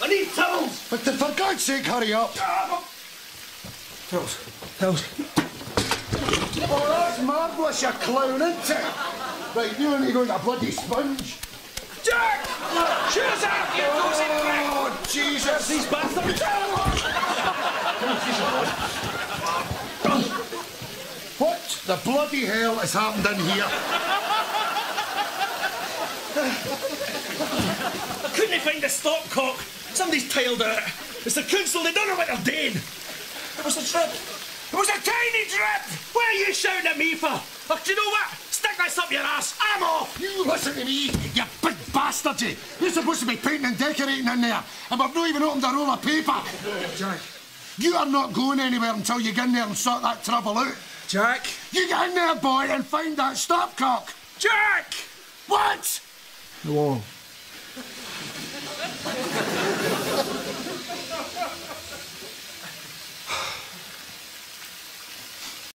I need towels! But for God's sake, hurry up. Towels. Towels. Oh, that's marvellous, you clown, isn't it? Right, you need to go get a bloody sponge. Jack! Shoes off, you nosy prick! Oh, Jesus! These bastards! What the bloody hell has happened in here? I couldn't they find the stopcock. Somebody's tiled out. It's the council, they don't know what they're doing. It was a trip. It was a tiny trip! What are you shouting at me for? Oh, do you know what? Stick this up your ass. I'm off! You listen to me, you big bastard, you. You're supposed to be painting and decorating in there, and we've not even opened a roll of paper. Jack. You are not going anywhere until you get in there and sort that trouble out. Jack. You get in there, boy, and find that stopcock. Jack! What? The wall.